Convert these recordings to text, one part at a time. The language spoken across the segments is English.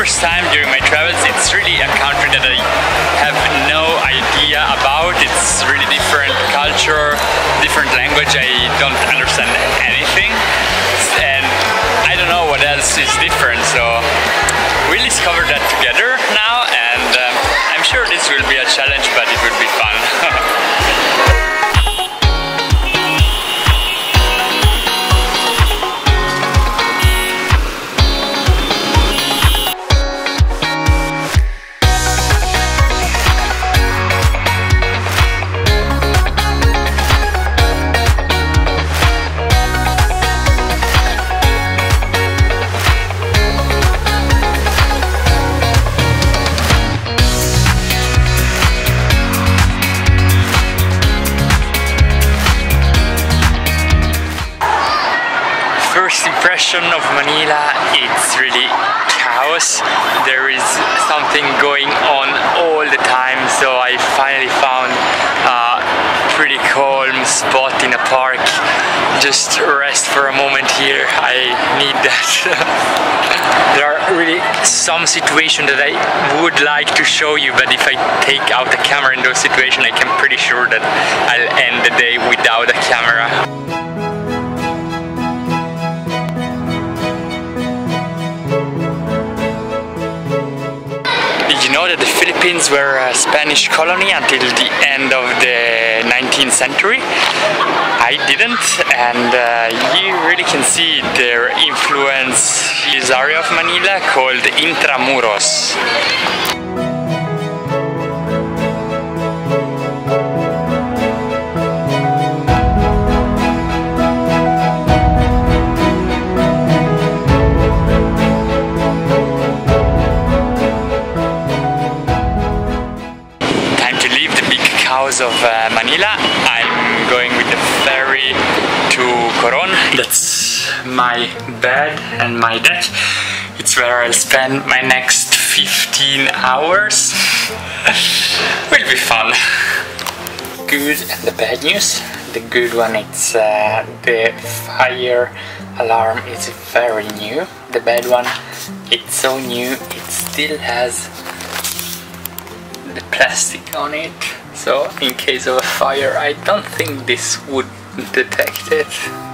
first time during my travels. It's really a country that I have no idea about. It's really different culture, different language. I don't understand anything. And I don't know what else is different. Impression of Manila, it's really chaos. There is something going on all the time, so I finally found a pretty calm spot in a park. Just rest for a moment here. I need that. there are really some situations that I would like to show you, but if I take out the camera in those situations, I can pretty sure that I'll end the day without a camera. Know that the Philippines were a Spanish colony until the end of the 19th century? I didn't, and uh, you really can see their influence in this area of Manila called Intramuros. And my deck. It's where I'll spend my next 15 hours. Will be fun. Good and the bad news. The good one it's uh, the fire alarm is very new. The bad one it's so new it still has the plastic on it so in case of a fire I don't think this would detect it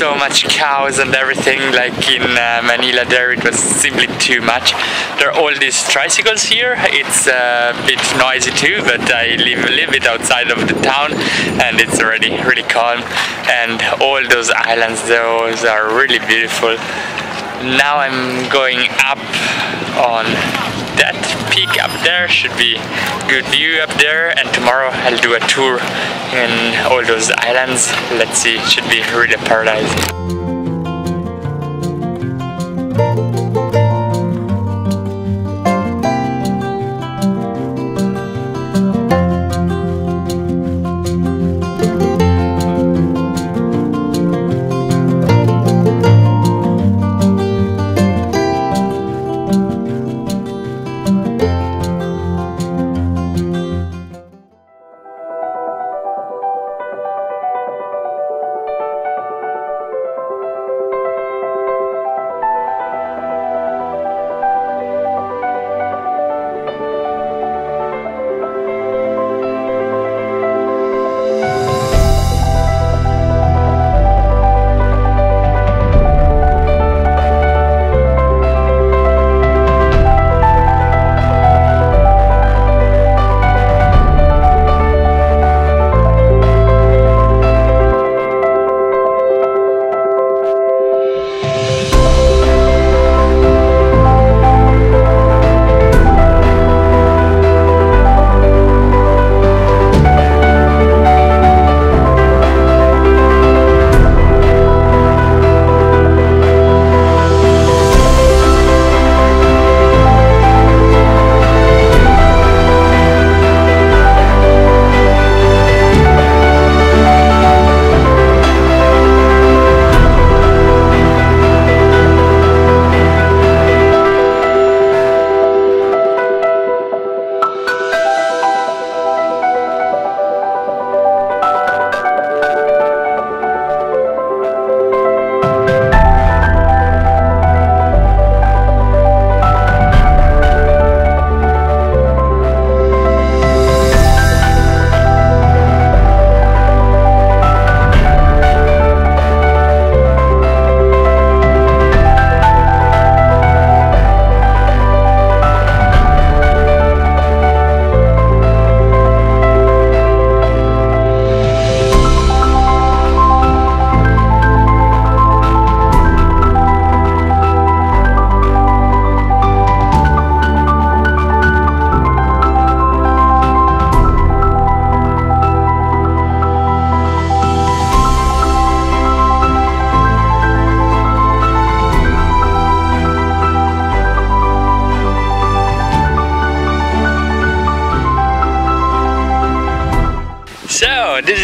so much cows and everything like in uh, Manila. There it was simply too much. There are all these tricycles here. It's a bit noisy too, but I live a little bit outside of the town and it's already really calm. And all those islands, those are really beautiful. Now I'm going up on that peak up there should be good view up there. And tomorrow I'll do a tour in all those islands. Let's see it should be really paradise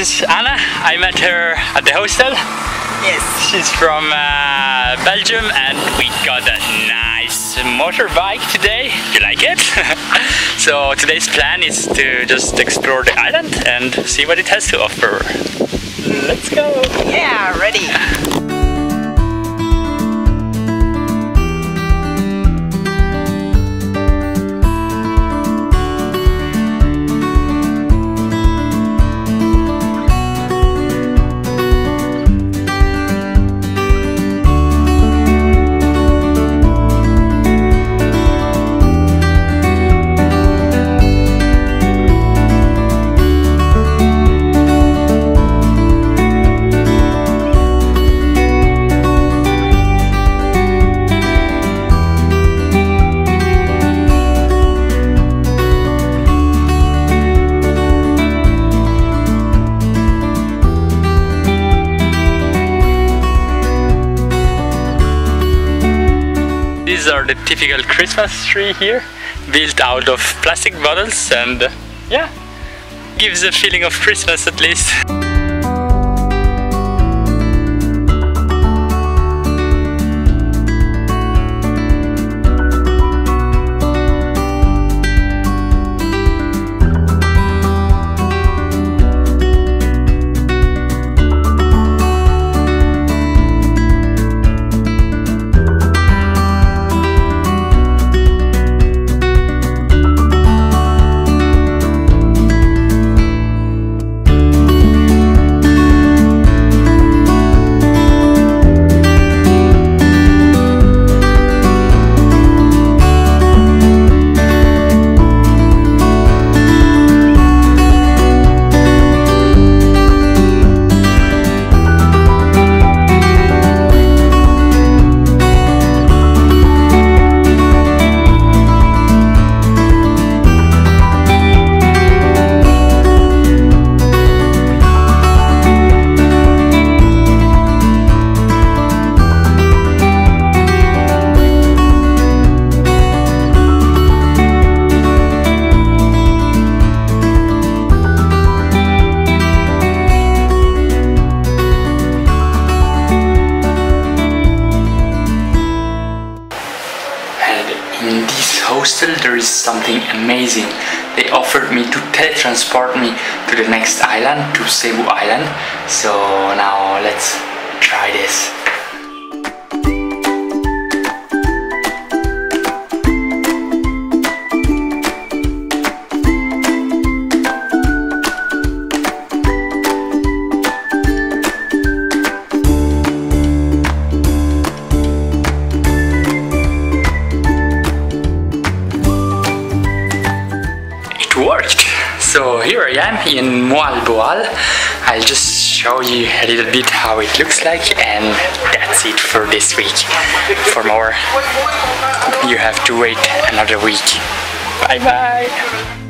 is Anna. I met her at the hostel. Yes. She's from uh, Belgium and we got a nice motorbike today. You like it? so today's plan is to just explore the island and see what it has to offer. Let's go! Yeah, ready. These are the typical Christmas tree here, built out of plastic bottles and yeah, gives a feeling of Christmas at least. Something amazing. They offered me to teletransport me to the next island, to Cebu Island. So now let's try this. So here I am in Moalboal. I'll just show you a little bit how it looks like and that's it for this week. For more, you have to wait another week. Bye bye!